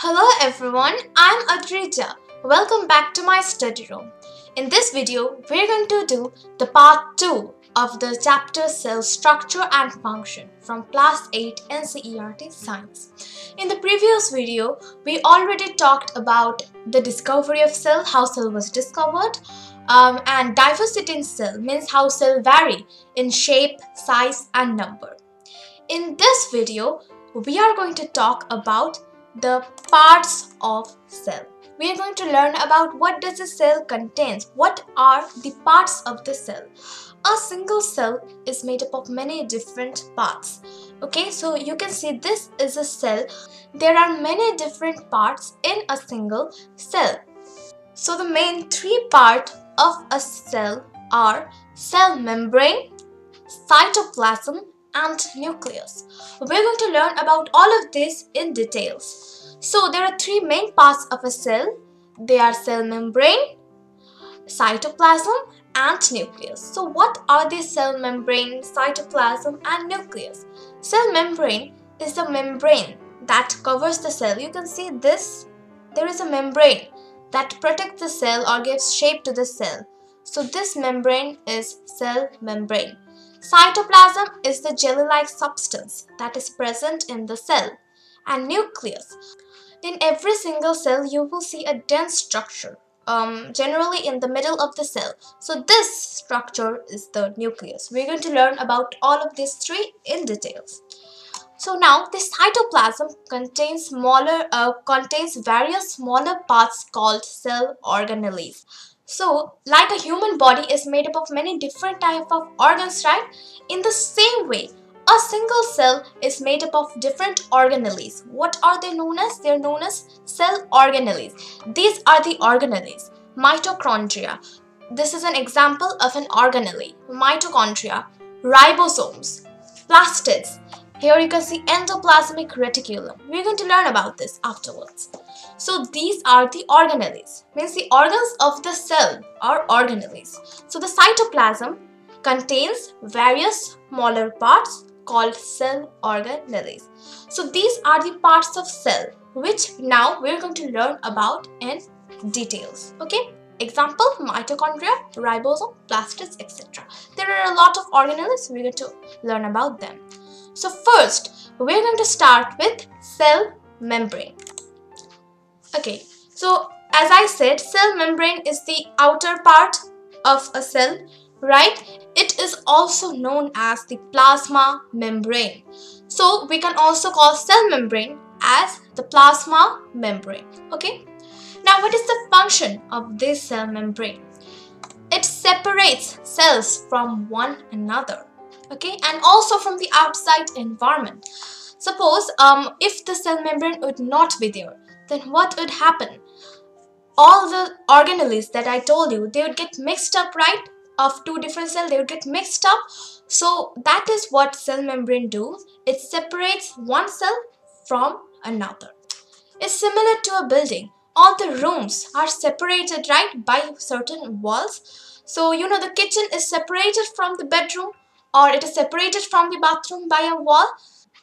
Hello everyone, I'm Adrija. Welcome back to my study room. In this video, we're going to do the part 2 of the chapter Cell Structure and Function from class 8 NCERT Science. In the previous video, we already talked about the discovery of cell, how cell was discovered, um, and diversity in cell means how cell vary in shape, size and number. In this video, we are going to talk about the parts of cell. We are going to learn about what does a cell contains, what are the parts of the cell. A single cell is made up of many different parts. Okay, so you can see this is a cell. There are many different parts in a single cell. So the main three parts of a cell are cell membrane, cytoplasm and nucleus. We're going to learn about all of this in details. So there are three main parts of a cell. They are cell membrane, cytoplasm and nucleus. So what are these cell membrane, cytoplasm and nucleus? Cell membrane is the membrane that covers the cell. You can see this. There is a membrane that protects the cell or gives shape to the cell. So this membrane is cell membrane. Cytoplasm is the jelly-like substance that is present in the cell. And nucleus. In every single cell, you will see a dense structure, um, generally in the middle of the cell. So this structure is the nucleus. We're going to learn about all of these three in details. So now the cytoplasm contains smaller uh, contains various smaller parts called cell organelles. So, like a human body is made up of many different type of organs, right? In the same way, a single cell is made up of different organelles. What are they known as? They are known as cell organelles. These are the organelles. Mitochondria. This is an example of an organelle. Mitochondria. Ribosomes. Plastids. Here you can see endoplasmic reticulum. We're going to learn about this afterwards. So these are the organelles, means the organs of the cell are organelles. So the cytoplasm contains various smaller parts called cell organelles. So these are the parts of cell which now we're going to learn about in details. Okay. Example, mitochondria, ribosome, plastids, etc. There are a lot of organelles, we're going to learn about them. So first, we're going to start with cell membrane. Okay, so as I said, cell membrane is the outer part of a cell, right? It is also known as the plasma membrane. So we can also call cell membrane as the plasma membrane, okay? Now what is the function of this cell membrane? It separates cells from one another okay and also from the outside environment. Suppose um, if the cell membrane would not be there then what would happen? All the organelles that I told you they would get mixed up right? Of two different cells they would get mixed up. So that is what cell membrane do. It separates one cell from another. It's similar to a building. All the rooms are separated right by certain walls. So you know the kitchen is separated from the bedroom or it is separated from the bathroom by a wall.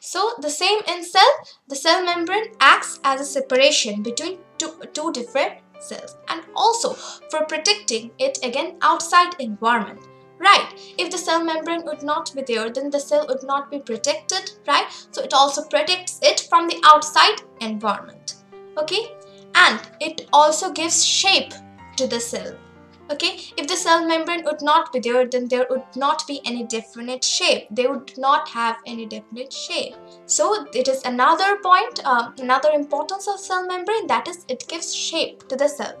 So the same in cell, the cell membrane acts as a separation between two, two different cells and also for protecting it again outside environment. Right, if the cell membrane would not be there, then the cell would not be protected, right? So it also protects it from the outside environment, okay? And it also gives shape to the cell okay? If the cell membrane would not be there then there would not be any definite shape. They would not have any definite shape. So it is another point uh, another importance of cell membrane that is it gives shape to the cell.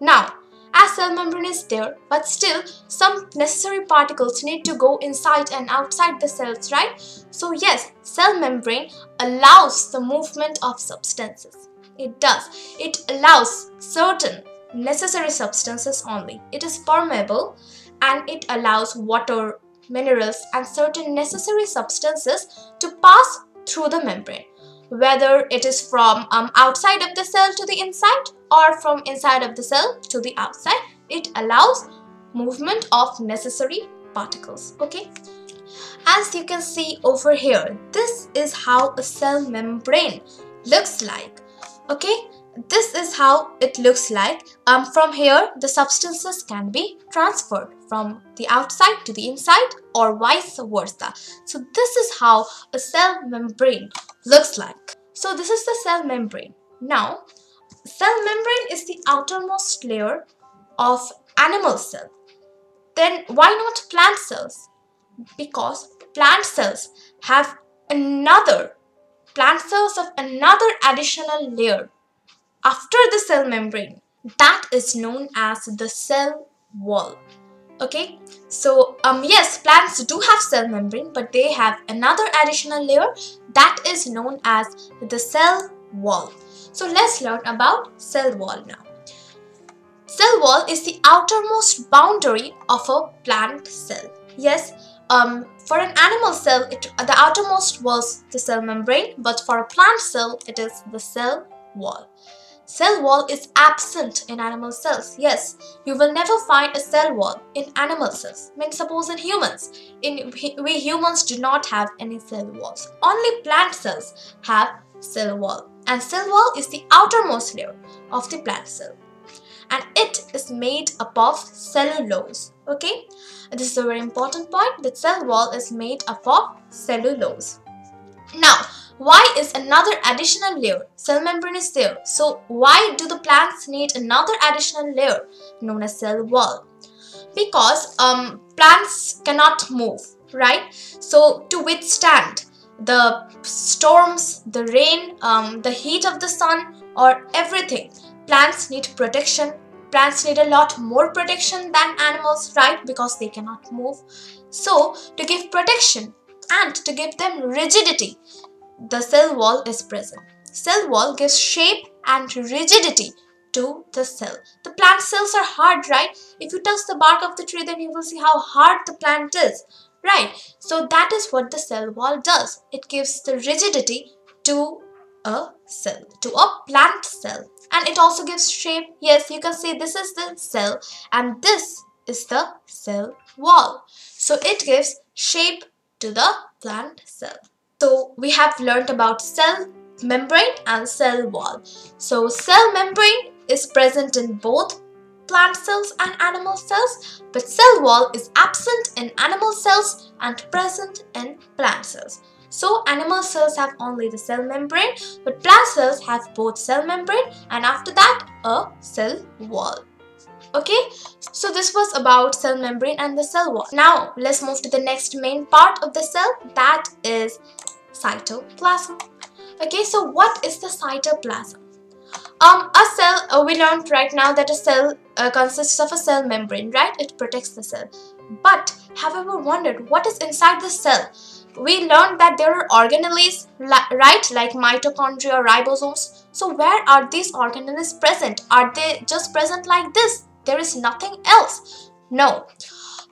Now as cell membrane is there but still some necessary particles need to go inside and outside the cells right? So yes cell membrane allows the movement of substances. It does. It allows certain necessary substances only. It is permeable and it allows water, minerals and certain necessary substances to pass through the membrane. Whether it is from um, outside of the cell to the inside or from inside of the cell to the outside it allows movement of necessary particles okay? As you can see over here this is how a cell membrane looks like Okay, this is how it looks like. Um, from here, the substances can be transferred from the outside to the inside or vice versa. So this is how a cell membrane looks like. So this is the cell membrane. Now, cell membrane is the outermost layer of animal cell. Then why not plant cells? Because plant cells have another, plant cells of another additional layer after the cell membrane. That is known as the cell wall. Okay, so um, yes, plants do have cell membrane, but they have another additional layer that is known as the cell wall. So let's learn about cell wall now. Cell wall is the outermost boundary of a plant cell. Yes, um, for an animal cell, it, the outermost was the cell membrane, but for a plant cell, it is the cell wall. Cell wall is absent in animal cells. Yes, you will never find a cell wall in animal cells. I mean, suppose in humans. In we humans do not have any cell walls. Only plant cells have cell wall. And cell wall is the outermost layer of the plant cell. And it is made up of cellulose. Okay, this is a very important point. The cell wall is made up of cellulose. Now, why is another additional layer? Cell membrane is there. So why do the plants need another additional layer known as cell wall? Because um, plants cannot move, right? So to withstand the storms, the rain, um, the heat of the sun or everything, plants need protection. Plants need a lot more protection than animals, right? Because they cannot move. So to give protection and to give them rigidity, the cell wall is present. Cell wall gives shape and rigidity to the cell. The plant cells are hard, right? If you touch the bark of the tree, then you will see how hard the plant is, right? So that is what the cell wall does. It gives the rigidity to a cell, to a plant cell. And it also gives shape. Yes, you can see this is the cell and this is the cell wall. So it gives shape to the plant cell. So we have learned about cell membrane and cell wall. So cell membrane is present in both plant cells and animal cells but cell wall is absent in animal cells and present in plant cells. So animal cells have only the cell membrane but plant cells have both cell membrane and after that a cell wall. Okay, so this was about cell membrane and the cell wall. Now let's move to the next main part of the cell that is cytoplasm. Okay, so what is the cytoplasm? Um, a cell, uh, we learned right now that a cell uh, consists of a cell membrane, right? It protects the cell. But have ever wondered what is inside the cell? We learned that there are organelles, right, like mitochondria, ribosomes. So where are these organelles present? Are they just present like this? There is nothing else. No.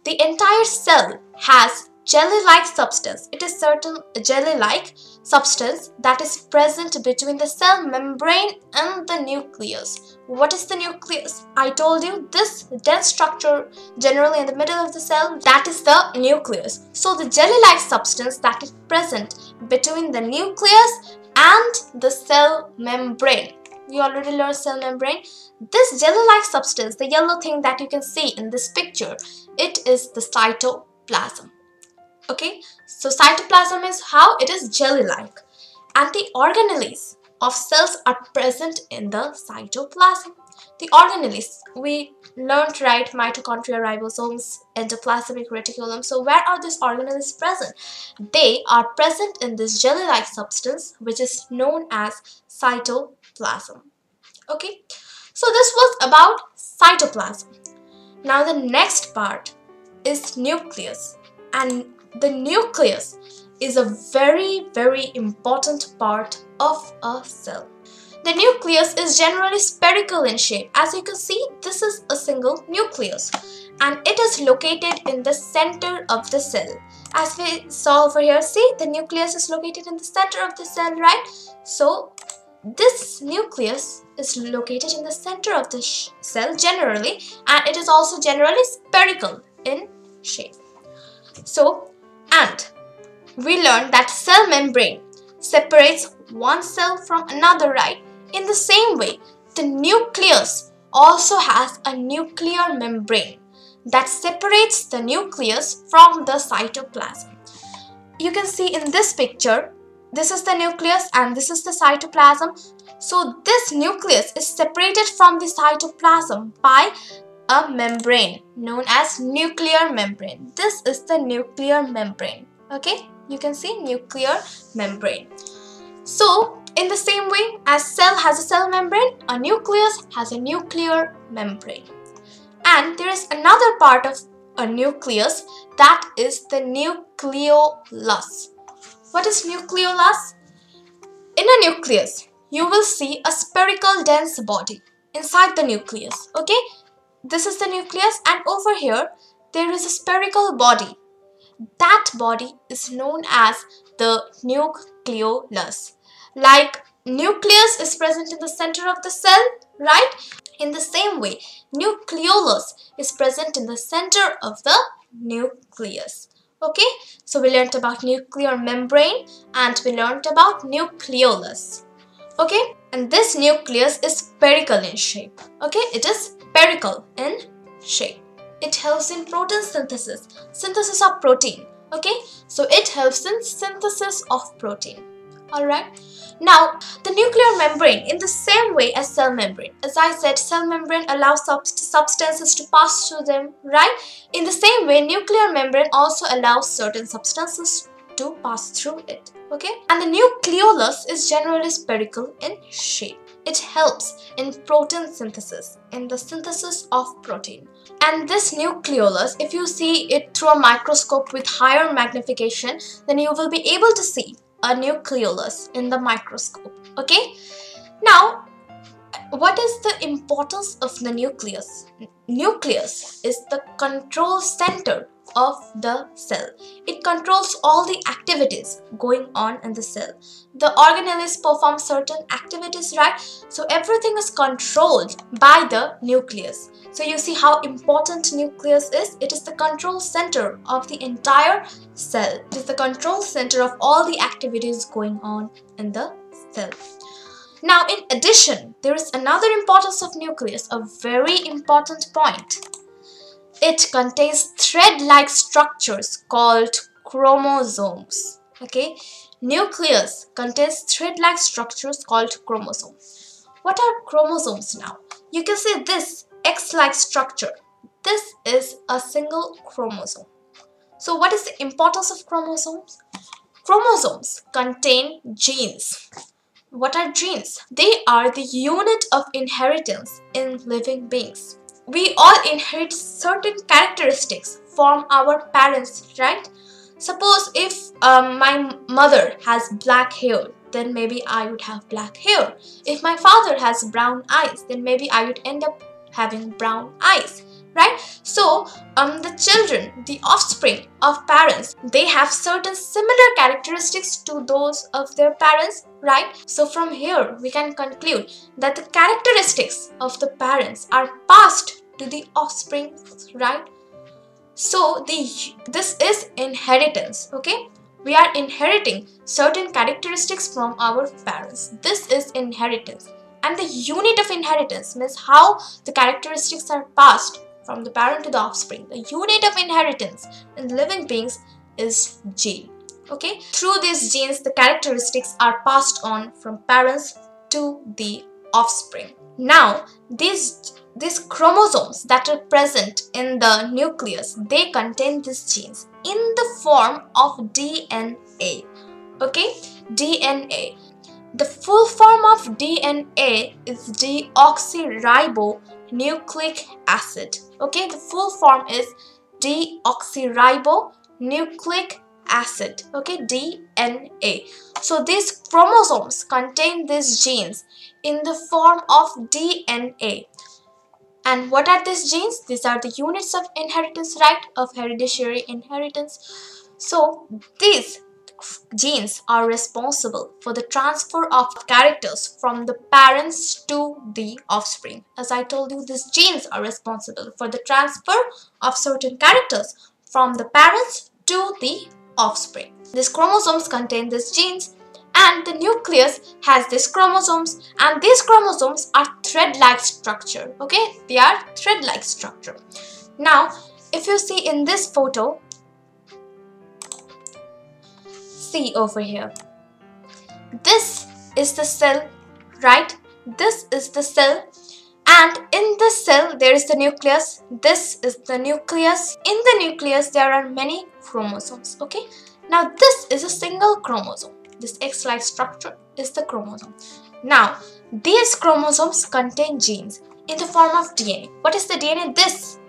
The entire cell has jelly-like substance. It is certain jelly-like substance that is present between the cell membrane and the nucleus. What is the nucleus? I told you this dense structure generally in the middle of the cell that is the nucleus. So the jelly-like substance that is present between the nucleus and the cell membrane. You already learned cell membrane. This jelly-like substance, the yellow thing that you can see in this picture, it is the cytoplasm okay? So cytoplasm is how it is jelly like and the organelles of cells are present in the cytoplasm. The organelles we learned right mitochondria ribosomes endoplasmic reticulum. So where are these organelles present? They are present in this jelly like substance which is known as cytoplasm. Okay? So this was about cytoplasm. Now the next part is nucleus. And the nucleus is a very very important part of a cell. The nucleus is generally spherical in shape. As you can see, this is a single nucleus and it is located in the center of the cell. As we saw over here, see the nucleus is located in the center of the cell, right? So this nucleus is located in the center of the cell generally and it is also generally spherical in shape. So and we learned that cell membrane separates one cell from another, right? In the same way, the nucleus also has a nuclear membrane that separates the nucleus from the cytoplasm. You can see in this picture, this is the nucleus and this is the cytoplasm. So this nucleus is separated from the cytoplasm by a membrane known as nuclear membrane. This is the nuclear membrane. Okay, you can see nuclear membrane. So in the same way as cell has a cell membrane, a nucleus has a nuclear membrane. And there is another part of a nucleus that is the nucleolus. What is nucleolus? In a nucleus, you will see a spherical dense body inside the nucleus. Okay, this is the nucleus and over here there is a spherical body. That body is known as the nucleolus. Like nucleus is present in the center of the cell, right? In the same way, nucleolus is present in the center of the nucleus. Okay, so we learned about nuclear membrane and we learned about nucleolus. Okay, and this nucleus is spherical in shape. Okay, it is spherical in shape. It helps in protein synthesis, synthesis of protein. Okay, so it helps in synthesis of protein. Alright. Now, the nuclear membrane in the same way as cell membrane. As I said, cell membrane allows sub substances to pass through them, right? In the same way, nuclear membrane also allows certain substances to pass through it, okay? And the nucleolus is generally spherical in shape. It helps in protein synthesis, in the synthesis of protein. And this nucleolus, if you see it through a microscope with higher magnification, then you will be able to see a nucleolus in the microscope okay now what is the importance of the nucleus nucleus is the control center of the cell. It controls all the activities going on in the cell. The organelles perform certain activities, right? So everything is controlled by the nucleus. So you see how important nucleus is? It is the control center of the entire cell. It is the control center of all the activities going on in the cell. Now in addition, there is another importance of nucleus, a very important point. It contains thread-like structures called chromosomes. Okay, nucleus contains thread-like structures called chromosomes. What are chromosomes now? You can see this X-like structure. This is a single chromosome. So what is the importance of chromosomes? Chromosomes contain genes. What are genes? They are the unit of inheritance in living beings we all inherit certain characteristics from our parents, right? Suppose if um, my mother has black hair, then maybe I would have black hair. If my father has brown eyes, then maybe I would end up having brown eyes right? So um the children the offspring of parents they have certain similar characteristics to those of their parents right? So from here we can conclude that the characteristics of the parents are passed to the offspring right? So the this is inheritance okay? We are inheriting certain characteristics from our parents. This is inheritance. And the unit of inheritance means how the characteristics are passed from the parent to the offspring the unit of inheritance in living beings is gene okay through these genes the characteristics are passed on from parents to the offspring now these these chromosomes that are present in the nucleus, they contain these genes in the form of DNA. Okay, DNA. The full form of DNA is deoxyribonucleic acid. Okay, the full form is deoxyribonucleic acid. Okay, DNA. So these chromosomes contain these genes in the form of DNA. And what are these genes? These are the units of inheritance, right? Of hereditary inheritance. So these genes are responsible for the transfer of characters from the parents to the offspring. As I told you, these genes are responsible for the transfer of certain characters from the parents to the offspring. These chromosomes contain these genes and the nucleus has these chromosomes and these chromosomes are thread-like structure okay they are thread-like structure now if you see in this photo see over here this is the cell right this is the cell and in this cell there is the nucleus this is the nucleus in the nucleus there are many chromosomes okay now this is a single chromosome this X-like structure is the chromosome. Now, these chromosomes contain genes in the form of DNA. What is the DNA? This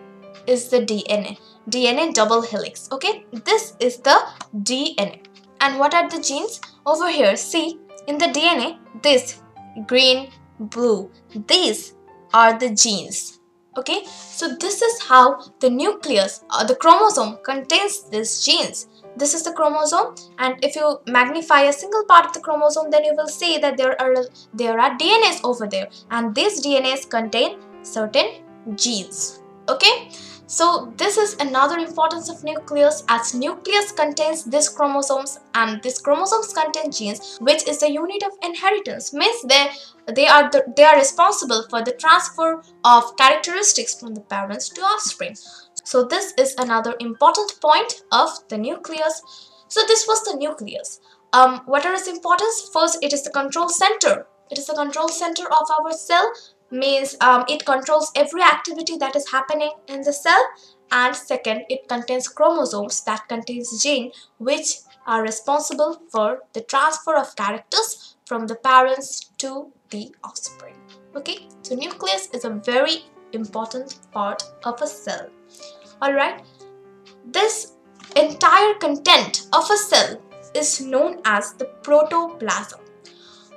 is the DNA. DNA double helix. Okay, this is the DNA. And what are the genes? Over here, see, in the DNA, this green, blue, these are the genes. Okay, so this is how the nucleus or the chromosome contains these genes this is the chromosome and if you magnify a single part of the chromosome then you will see that there are there are DNAs over there and these DNAs contain certain genes okay so this is another importance of nucleus as nucleus contains these chromosomes and these chromosomes contain genes which is the unit of inheritance means they they are the, they are responsible for the transfer of characteristics from the parents to offspring so this is another important point of the nucleus. So this was the nucleus. Um, what are its importance? First, it is the control center. It is the control center of our cell means um, it controls every activity that is happening in the cell and second it contains chromosomes that contains gene which are responsible for the transfer of characters from the parents to the offspring okay so nucleus is a very important part of a cell Alright, this entire content of a cell is known as the protoplasm.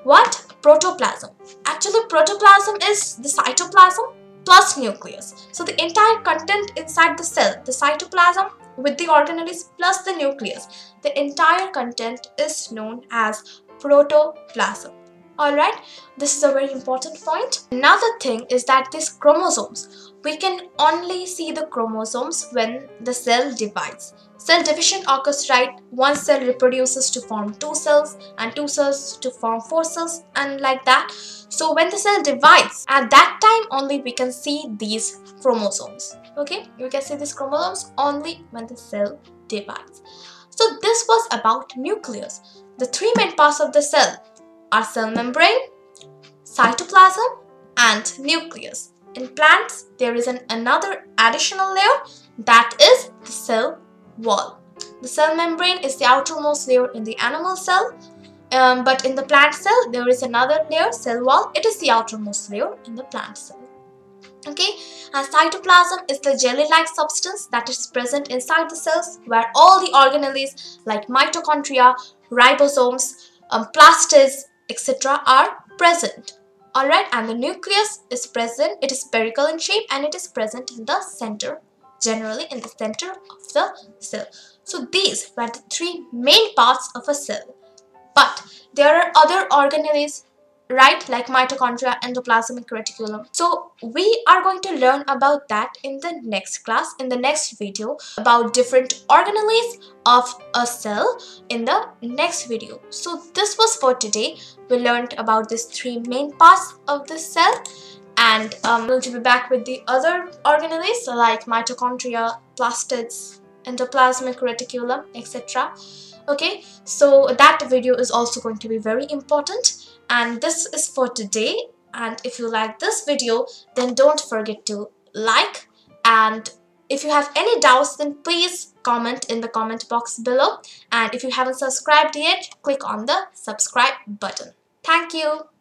What? Protoplasm. Actually, protoplasm is the cytoplasm plus nucleus. So the entire content inside the cell, the cytoplasm with the organelles plus the nucleus, the entire content is known as protoplasm. Alright, this is a very important point. Another thing is that these chromosomes, we can only see the chromosomes when the cell divides. Cell division occurs right, one cell reproduces to form two cells and two cells to form four cells and like that. So when the cell divides, at that time only we can see these chromosomes. Okay, you can see these chromosomes only when the cell divides. So this was about nucleus, the three main parts of the cell are cell membrane, cytoplasm and nucleus. In plants, there is an another additional layer that is the cell wall. The cell membrane is the outermost layer in the animal cell um, but in the plant cell there is another layer cell wall it is the outermost layer in the plant cell okay and cytoplasm is the jelly-like substance that is present inside the cells where all the organelles like mitochondria ribosomes um, plastids etc. are present. Alright, and the nucleus is present, it is spherical in shape and it is present in the center, generally in the center of the cell. So these were the three main parts of a cell. But there are other organelles right like mitochondria endoplasmic reticulum so we are going to learn about that in the next class in the next video about different organelles of a cell in the next video so this was for today we learned about these three main parts of the cell and um, I'm going to be back with the other organelles like mitochondria plastids endoplasmic reticulum etc okay so that video is also going to be very important. And this is for today. And if you like this video then don't forget to like. And if you have any doubts then please comment in the comment box below. And if you haven't subscribed yet click on the subscribe button. Thank you